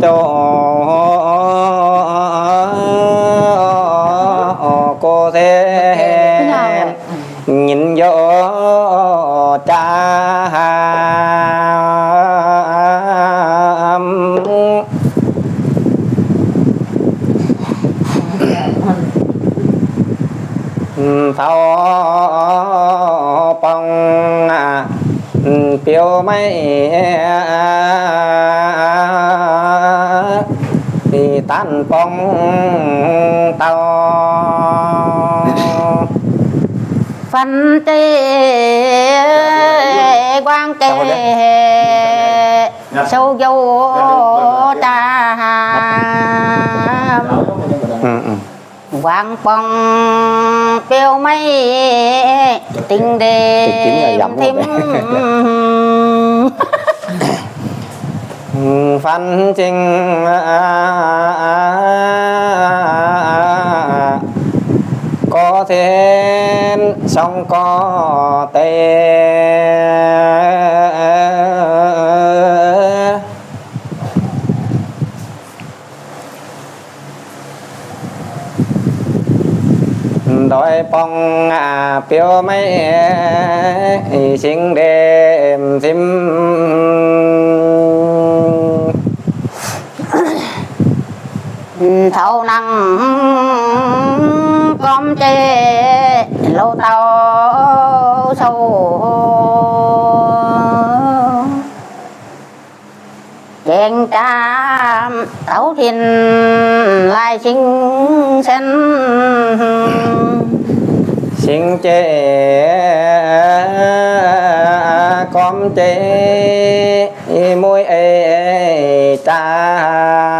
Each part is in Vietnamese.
cho cô thế nhìn vô cha thao bông biểu à, mấy tan bông tao. Phân tê quang kê sâu dâu ta. Quang bông biểu mấy tình đêm thêm. Văn trình sông xong có tê. Đôi bông à biểu mấy, xin đêm thêm thâu năng con chê lâu tàu sâu chèn cam tấu thiên lai sinh sinh. Xin chế con chế môi ê ta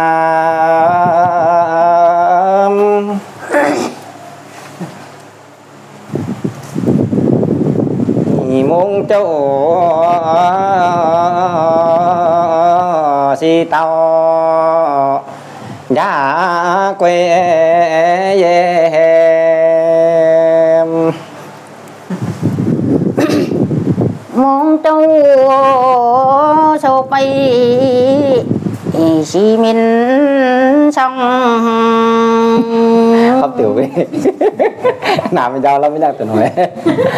muốn chỗ si tao. Đã quê em. Muốn châu sâu bay xì min xong. Không tiểu về làm mình giao lắm mới nhạc tuần hỏi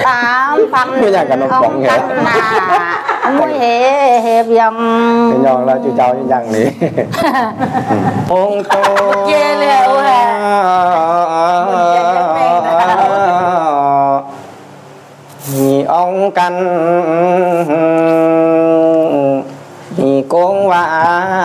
tám phần Mới nhạc cả không bóng là mũi hệ hiệp dòng cái nhon là chú cháu như nhằng đi. Ông tô Chê liệu nhị ông căn nhị cuốn vàng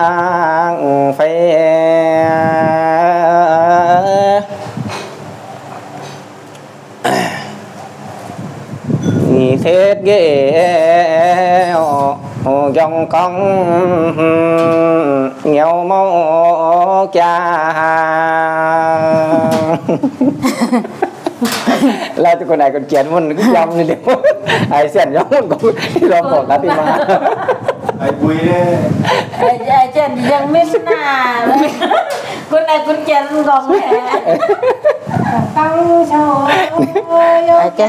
dòng con nghèo máu cha là tụi con này còn chén mình cứ dòng như liệu ai xem giống mình cũng lo một lá tim mà ai bùi đấy Chen yang min na. Kun ai kun chen gong he. tăng sầu Ai chứ?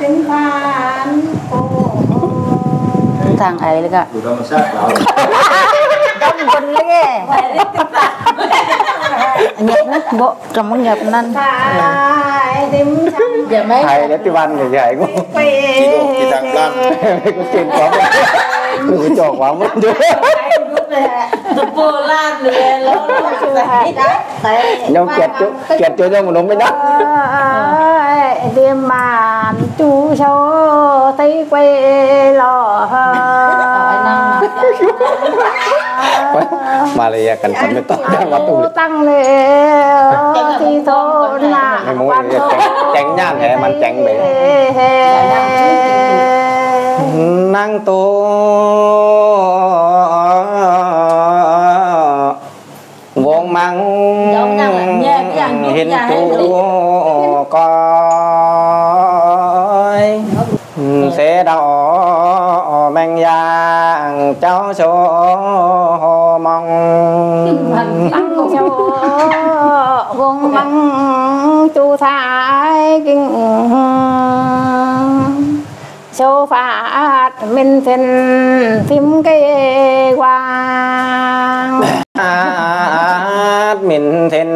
tính phan cô thằng ấy là mà đông quân lấy nghe. Nhật nó bộ trong món tính sang Giờ mấy. Hay đấy tiêu văn người dạy cũng chị thằng lan cũng trên quá có trò quá mất. Chu hai. nhau kẹt chỗ kẹt chỗ cho một đống mới đắt màn chú sâu thấy quê lò Malaysia kan sampai tahu dah waktu tăng lệ thì thôn là Mày muốn chén nhang hả? Mình chén bể. năng tô vốn mang hình nhả cho số hồ mong châu vương măng chu thái kinh châu phát minh thiên phim cây quang. Hát minh thiên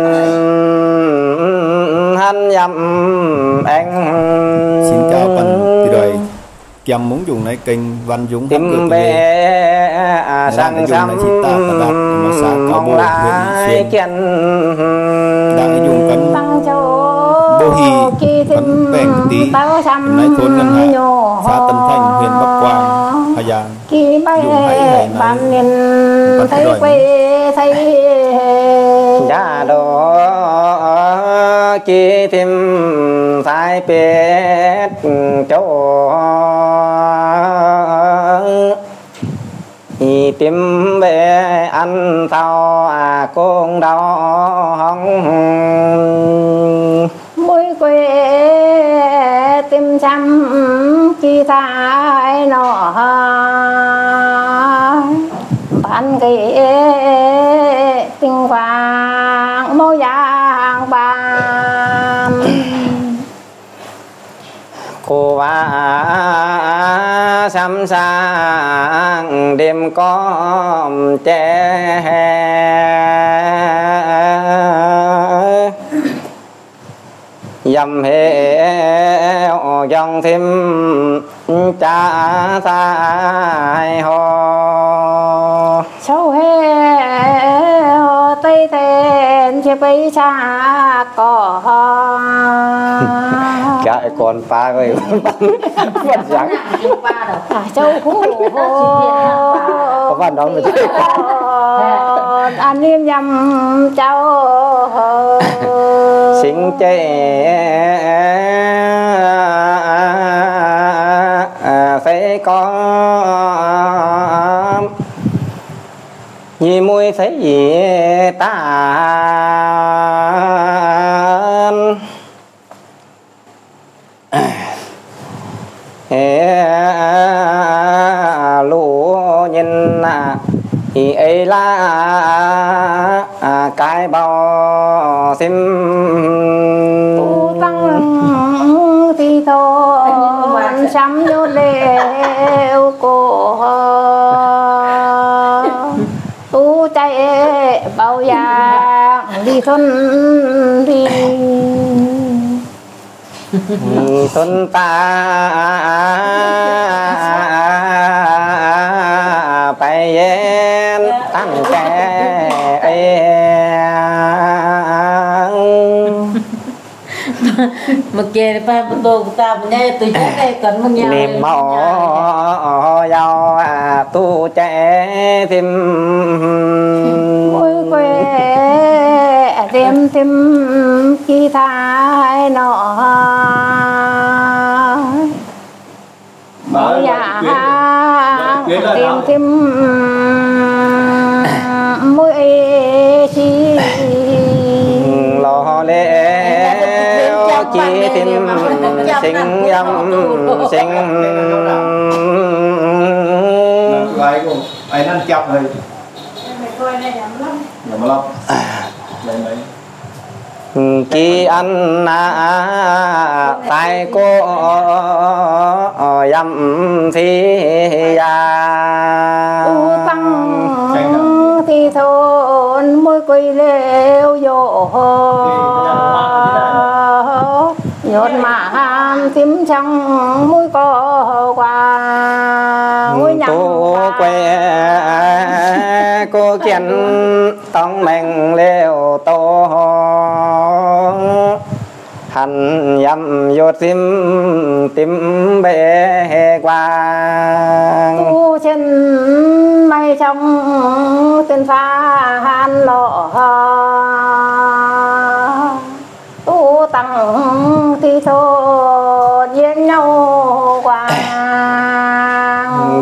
hắn nhầm anh xin chào bạn thì rồi kiêm muốn dùng lấy kênh văn dũng hát cơ xa cao mong lại kiên đã dùng cân tăng châu Bô Hì, thêm Bèn xăm nay thôn Ngân Hạ, xã Tân Thanh, huyện Bắc Quang, Hà Giang. Dùng này, ban niên bắt thấy thấy giá đó chỉ thêm thái biết chỗ thì tìm về ăn sao à cũng đau hóng mỗi quê tìm chăm kỳ thái nọ ban cái tình vàng màu vàng vàng cô và xăm sang đêm có trẻ dầm hệ dòng thêm cha sai ho sâu he tây thèn chia bay cha cỏ cái con pha rồi vẫn đâu à châu cũng có bạn đó mà chơi anh em nhầm châu sinh trẻ phải có. Vì mùi thấy gì ta lũ nhìn thì ấy là à, cái bao sim tu tăng thì thôn sắm nhốt lêu cổ tu chạy bao giang đi thôn xuân ta phải yên tăng kẻ mà kia ba bữa tôi ta mình nghe tôi chết đây cần mong nhau niềm mộ giàu à, tu trẻ thêm. Mỗi quê tìm tìm kỳ thái nọ chỉ tìm sinh dâm sinh ai cũng ai năn chậm rồi. Nhà mà lắm lấy mấy kỳ ăn à, tại cô dâm thi ya tăng thì thôn mỗi quỳ lêu dỗ nhốt mà ham tím trong mũi có quà. Mũi nhắm cô quê cô kiến tông mình liều tô hành dâm vô tim tim bể quang. Tu chân mây trong tên pha han lọ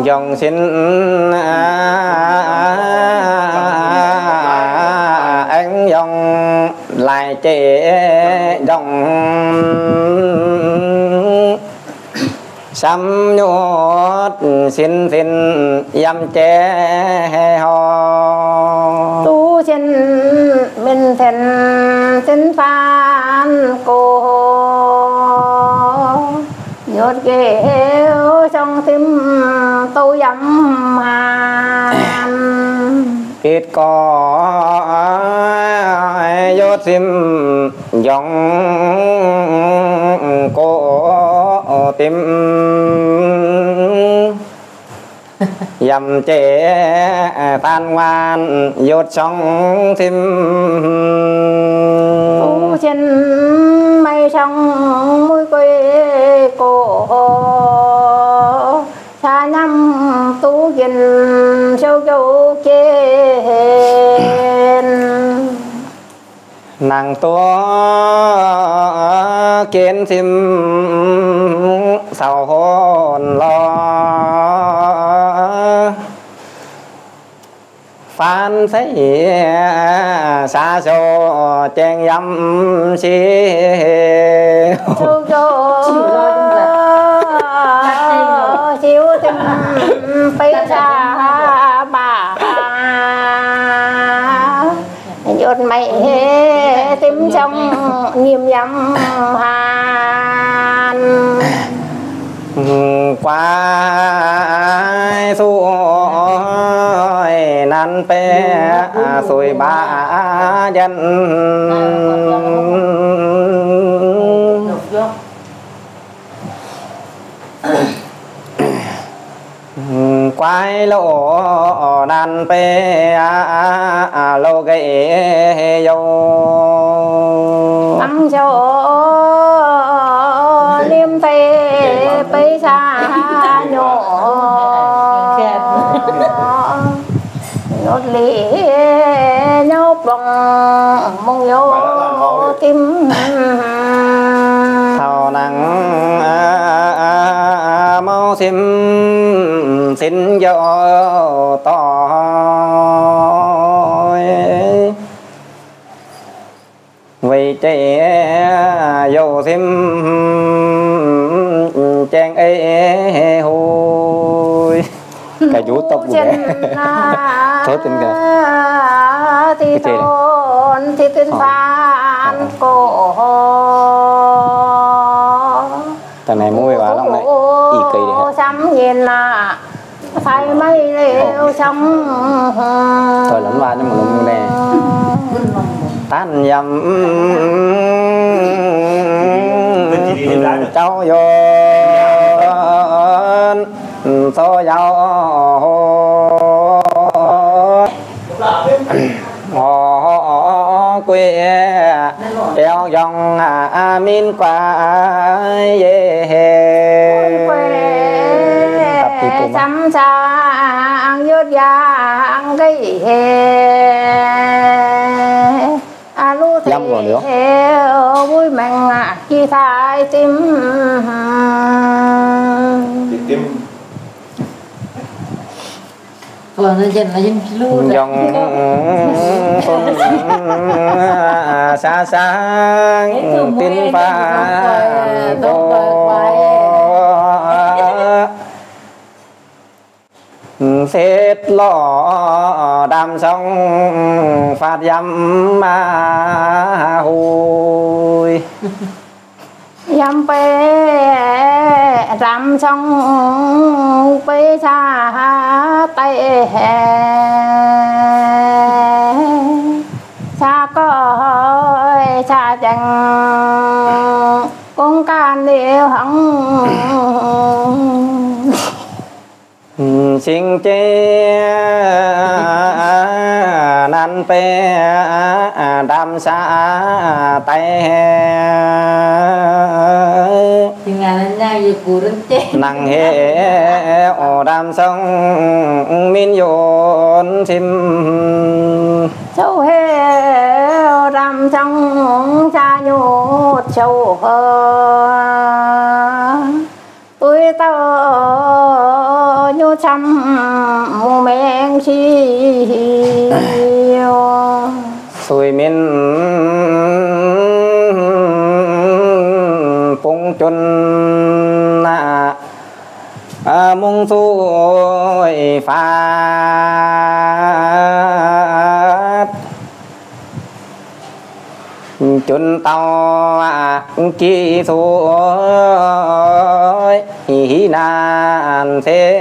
dòng xin anh dòng lại chế dòng xăm nhốt xin xin dâm chế ho tu xin mình xin xin phan cô nhốt ghêu ít có vô tim dòng cô tim dầm chế tan ngoan vô trong tim tu chân mây trong mũi quê cổ. Xa năm tú dình sâu châu nàng tua kiến thêm sầu hồn lo. Phan thấy xa xô chen dâm xì châu châu chiếu tim bây xa nhốt mày tim trong nghiêm dâm hàn. Qua xuôi nan pe xuôi ba dân quay lộ nan pe lô gậy dâu ngắm chỗ liêm tê bây xa nhỏ nhốt lì nhốt bằng mong nhô tim thao nắng mau xin xin cho to vì trẻ vô thêm trang ê hôi. Cái chú tóc của mẹ. Thốt tên kìa. thì tôn thì tên Ờ. phan cổ tầng này mua vào lòng này. Y kỳ hết sắm nhìn là phải mấy liều xong thôi lẫn vào nhưng mà lụng nè. Tan dầm. Cháu vô. Số dạo họ quê đeo dòng à min qua ye sắm sang yốt giang cái à lu thì Dăm còn nữa. vui mừng chi thái tim Thì tim Còn nó là dân lưu đó. dòng xuân xa xa tin pha cô xếp lọ đam sông phạt dâm ma hùi. Dâm pe dâm sông pe xa tay xa có, xa chẳng cũng can điều hằng xin chế nan pe đam xa tay năng hệ ở đam sông min yôn sim châu he ram song sa nhốt châu hơ tôi tao trăm ờ, mù men chi xuôi min phung chun na à, mung xuôi phát chun tao chi xuôi hi nan thế.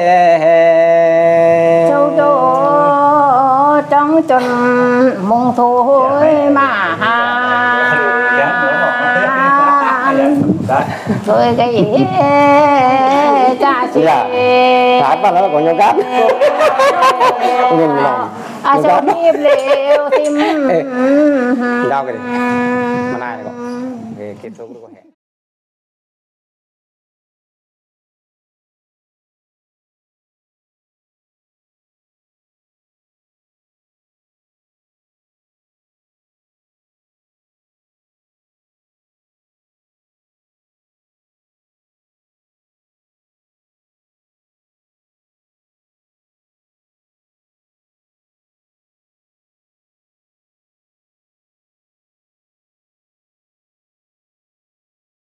Thôi mà Đấy. rồi cái cha chị. Dạ. Hát vào nó còn nhau cáp Nhìn lòng à cho nghiệp liệu tim Đau cái đi Mà này này con Cái kết thúc nó có hẹn